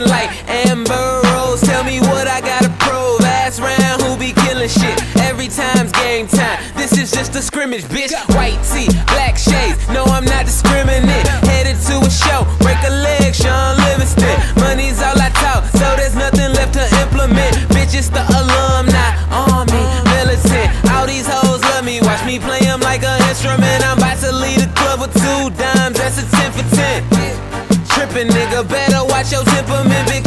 looking like Amber Rose. Tell me what I gotta prove. Ask round who be killing shit. Every time's game time. This is just a scrimmage, bitch. White tee, black shades. No, I'm not discriminate. Headed to a show, break a leg, Shaun Livingston. Money's all I talk, so there's nothing left to implement. Bitch, it's the alumni, army, militant. All these hoes love me. Watch me play 'em like an instrument. I'm about to lead a club with two dimes. That's a 10 for 10 trippin', nigga. Better your temperament.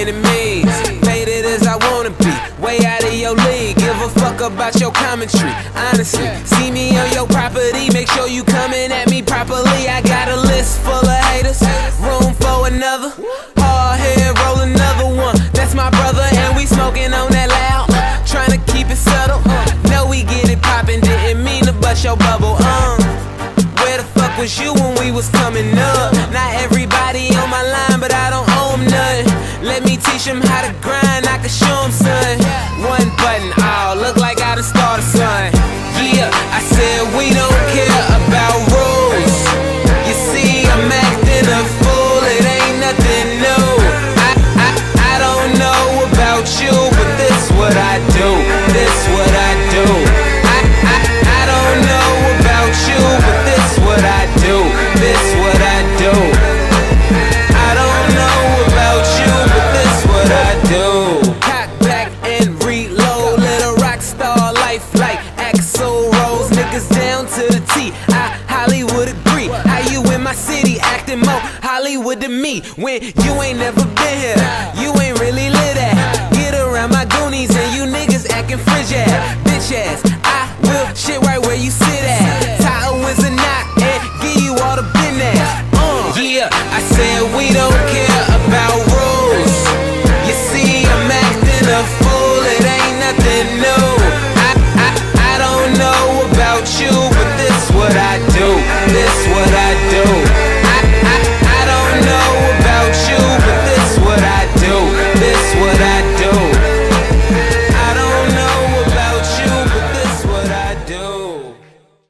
About enemies? Faded as I wanna be, way out of your league. Give a fuck about your commentary. Honestly, see me on your property, make sure you coming at me properly. I got a list full of haters, room for another. Hard head, roll another one. That's my brother, and we smoking on that loud. Trying to keep it subtle. Know we get it poppin', didn't mean to bust your bubble. Uh. Where the fuck was you when we was coming up? Not everybody on my line, but I don't. Let me teach 'em how to grind, I can show 'em, son. One button, oh, look like I done started, son. Niggas down to the T. I Hollywood agree. How you in my city acting more Hollywood than me when you ain't never been here? You ain't really lit at. Get around my